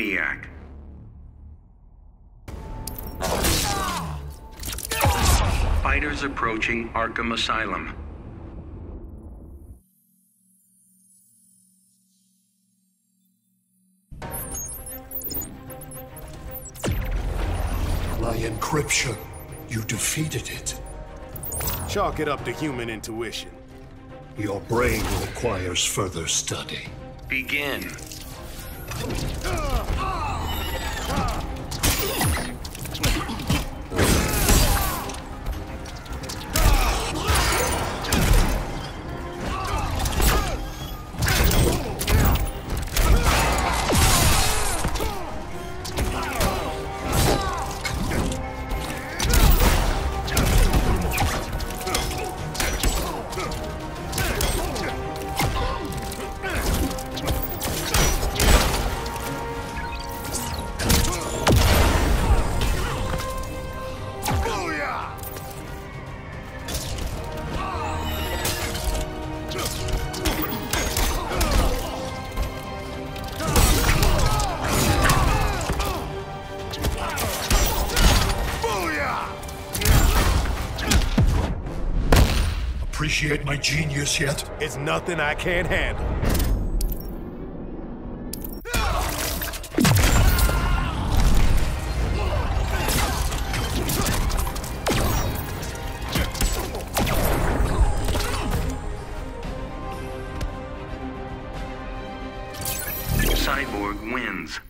Brainiac. Fighters approaching Arkham Asylum. My encryption. You defeated it. Chalk it up to human intuition. Your brain requires further study. Begin. Appreciate my genius yet? It's nothing I can't handle. Cyborg wins.